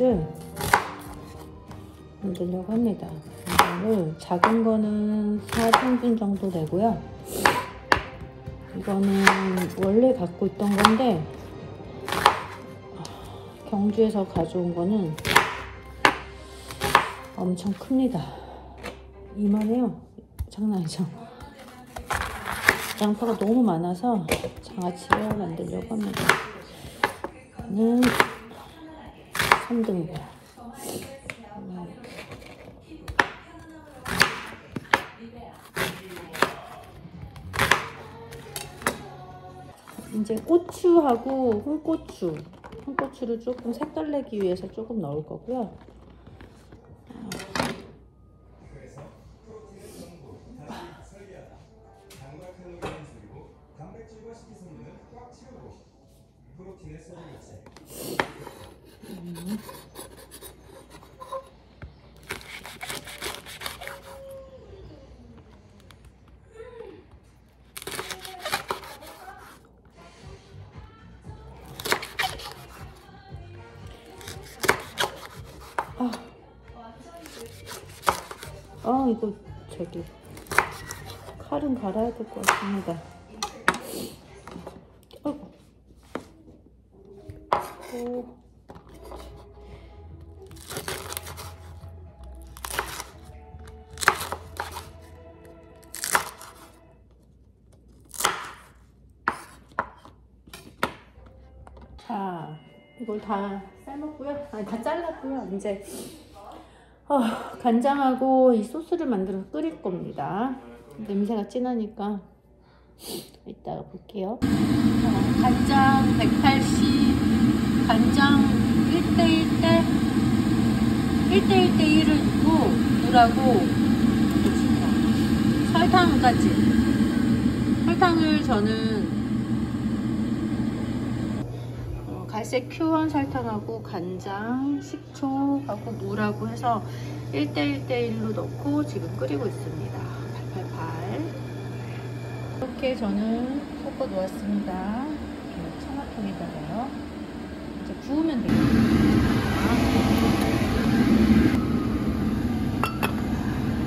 소스를 만들려고 합니다. 이거를 작은 거는 4등분 정도 되고요. 이거는 원래 갖고 있던 건데 경주에서 가져온 거는 엄청 큽니다. 이만해요. 장난 아니죠? 양파가 너무 많아서 장아찌를 만들려고 합니다. 이거는 3등분. 이제 고추하고 홍고추, 홍고추를 조금 색깔 내기 위해서 조금 넣을 거고요. 음. 아 이거 저기 칼은 갈아야 될 것 같습니다. 오. 자, 이걸 다 삶았고요. 아니, 다 잘랐고요. 이제 어, 간장하고 이 소스를 만들어서 끓일 겁니다. 냄새가 진하니까 이따가 볼게요. 어, 간장 180, 간장 1대1대 1대1대1을 넣고 물하고 설탕까지 설탕을 저는 어, 갈색 큐원 설탕하고 간장, 식초하고 물하고 해서 1대1대1로 넣고 지금 끓이고 있습니다. 888 이렇게 저는 섞어 놓았습니다. 이렇게 청화통에다가요. 이제 부으면 됩니다.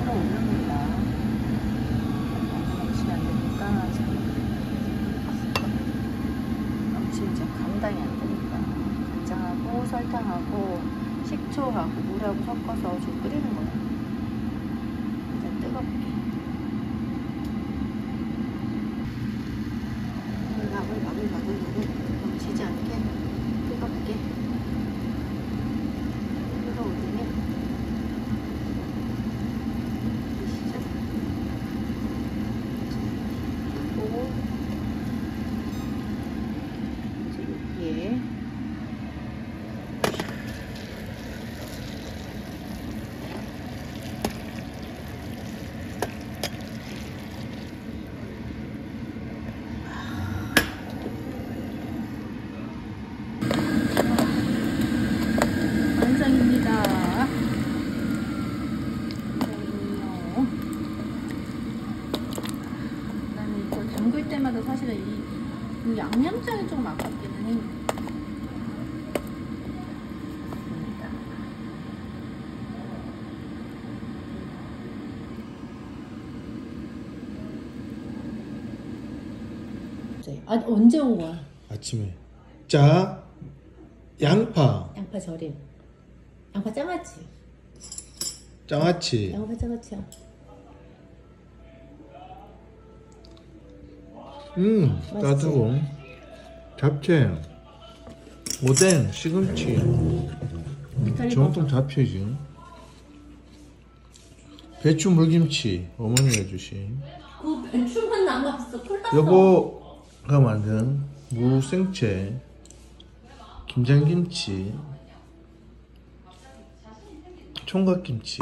끓어오릅니다. 넘치면 안 되니까 지금 넘치면 지금 감당이 안 되니까 간장하고 설탕하고 식초하고 물하고 섞어서 지금 끓이는 거예요. 일단 뜨겁게. 마블 마블 마블 마블 넘치지 않게 뜨겁게 끓어오르면 보시죠. 그리고 이제 여기에 완성입니다. 완성이요. 나는 이거 담글 때마다 사실은 이, 이 양념장이 좀 아깝기는 해요. 입니다. 아, 언제 온 거야? 아침에 자 양파 양파 절임. 양파 장아찌. 장아찌 양파 장아찌야. 음 따뜻하고. 잡채 오뎅 시금치. 정통 잡채지 배추 물김치 어머니가 주신. 그 배추만 남았어. 큰일. 여보가 만든 무생채 김장김치 총각김치